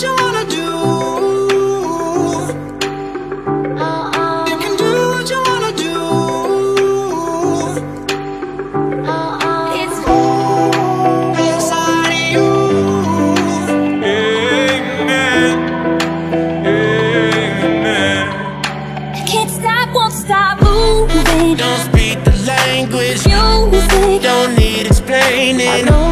Don't uh-uh. uh-uh. stop, won't stop who don't speak the language. Music, Don't need explaining.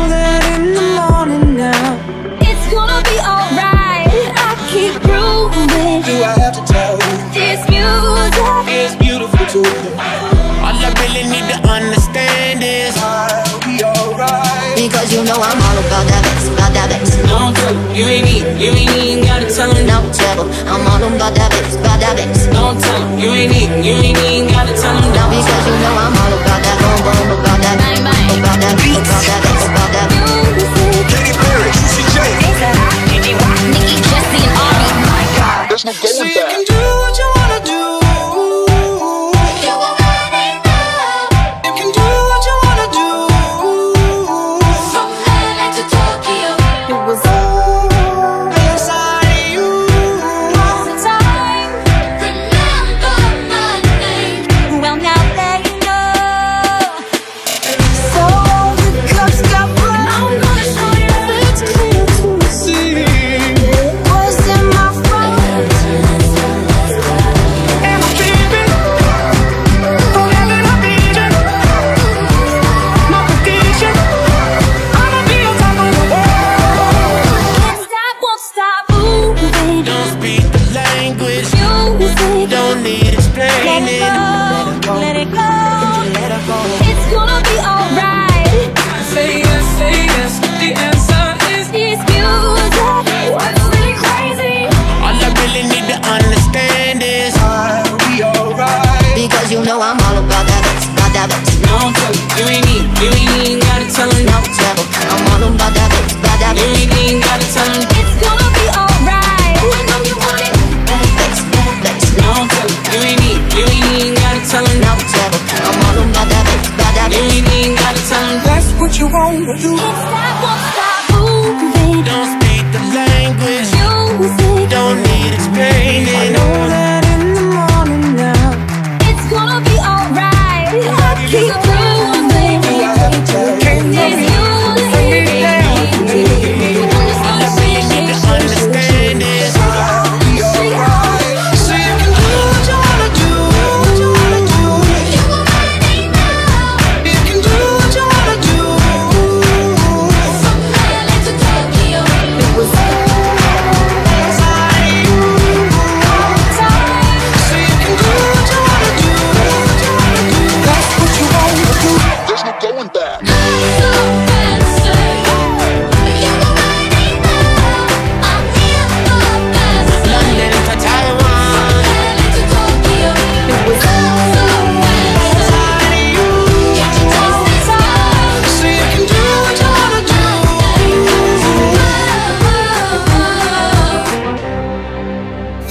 I'm all about that bass, about that bass. Don't tell you ain't need, you ain't even gotta tell him. No trouble, I'm all about that bass, about that bass. Don't tell you ain't need, you ain't even gotta tell him. Now because you know I'm all about that boom boom, about that, Bang, bang. about that, about that. Don't need explaining. Let it go. Let it go. Let it go. It's gonna be alright. wrong with you.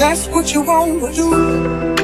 That's what you wanna do.